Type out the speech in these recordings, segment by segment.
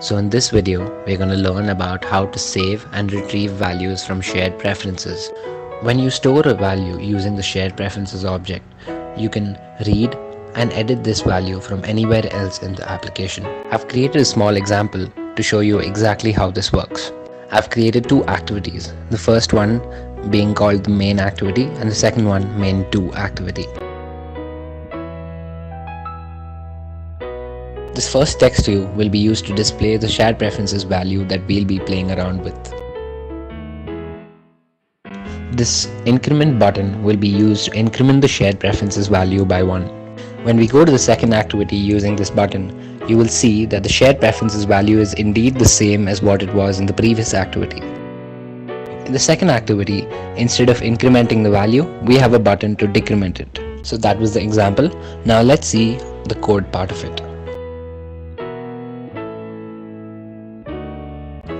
So in this video, we're going to learn about how to save and retrieve values from shared preferences. When you store a value using the shared preferences object, you can read and edit this value from anywhere else in the application. I've created a small example to show you exactly how this works. I've created two activities, the first one being called the main activity and the second one main2 activity. This first text view will be used to display the shared preferences value that we'll be playing around with. This increment button will be used to increment the shared preferences value by 1. When we go to the second activity using this button, you will see that the shared preferences value is indeed the same as what it was in the previous activity. In the second activity, instead of incrementing the value, we have a button to decrement it. So that was the example. Now let's see the code part of it.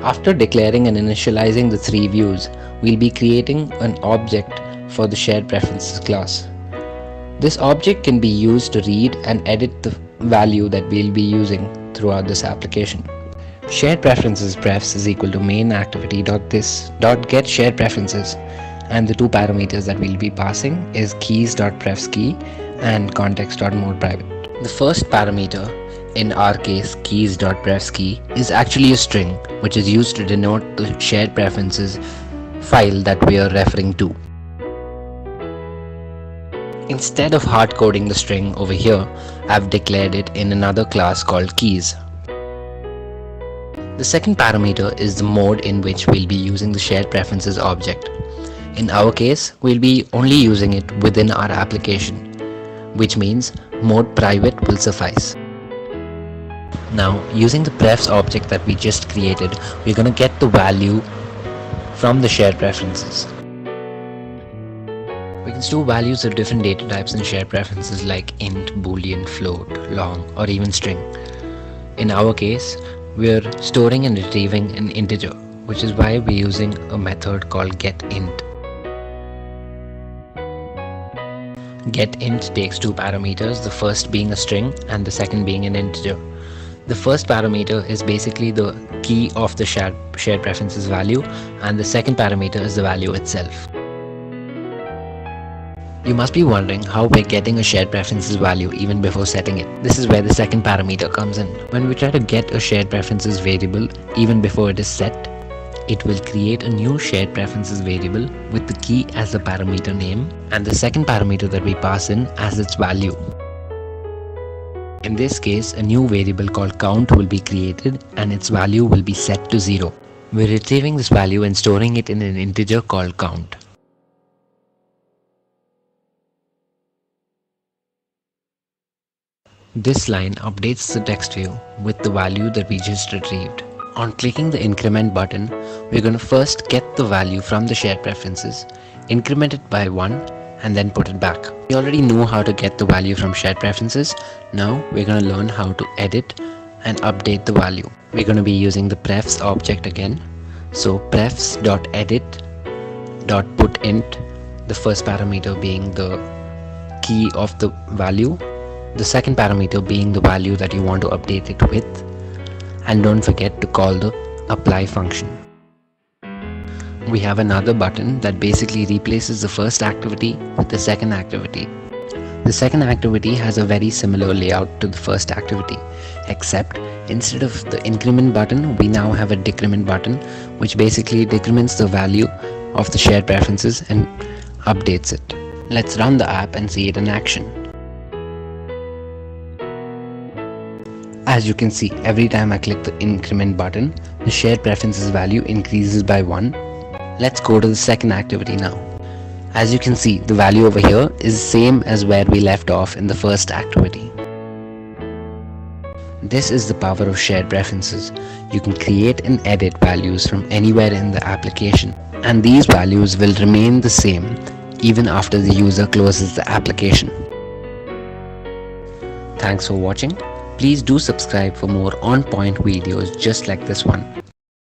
After declaring and initializing the three views, we'll be creating an object for the shared preferences class. This object can be used to read and edit the value that we'll be using throughout this application. Shared preferences prefs is equal to main activity dot this dot get shared preferences and the two parameters that we'll be passing is keys dot prefs key and context dot mode private. The first parameter in our case keys.prefs key is actually a string which is used to denote the shared preferences file that we are referring to. Instead of hard coding the string over here, I've declared it in another class called keys. The second parameter is the mode in which we'll be using the shared preferences object. In our case, we'll be only using it within our application, which means mode private will suffice. Now using the prefs object that we just created, we're going to get the value from the shared preferences. We can store values of different data types in shared preferences like int, boolean, float, long or even string. In our case, we're storing and retrieving an integer, which is why we're using a method called getInt. GetInt takes two parameters, the first being a string and the second being an integer. The first parameter is basically the key of the shared, shared preferences value and the second parameter is the value itself. You must be wondering how we're getting a shared preferences value even before setting it. This is where the second parameter comes in. When we try to get a shared preferences variable even before it is set, it will create a new shared preferences variable with the key as the parameter name and the second parameter that we pass in as its value. In this case, a new variable called count will be created and its value will be set to 0. We're retrieving this value and storing it in an integer called count. This line updates the text view with the value that we just retrieved. On clicking the increment button, we're going to first get the value from the shared preferences, increment it by 1 and then put it back. We already know how to get the value from shared preferences. Now we're going to learn how to edit and update the value. We're going to be using the prefs object again. So prefs.edit.putInt, the first parameter being the key of the value, the second parameter being the value that you want to update it with, and don't forget to call the apply function we have another button that basically replaces the first activity with the second activity. The second activity has a very similar layout to the first activity, except instead of the increment button, we now have a decrement button, which basically decrements the value of the shared preferences and updates it. Let's run the app and see it in action. As you can see, every time I click the increment button, the shared preferences value increases by 1 Let's go to the second activity now. As you can see, the value over here is the same as where we left off in the first activity. This is the power of shared preferences. You can create and edit values from anywhere in the application and these values will remain the same even after the user closes the application. Thanks for watching. Please do subscribe for more on-point videos just like this one.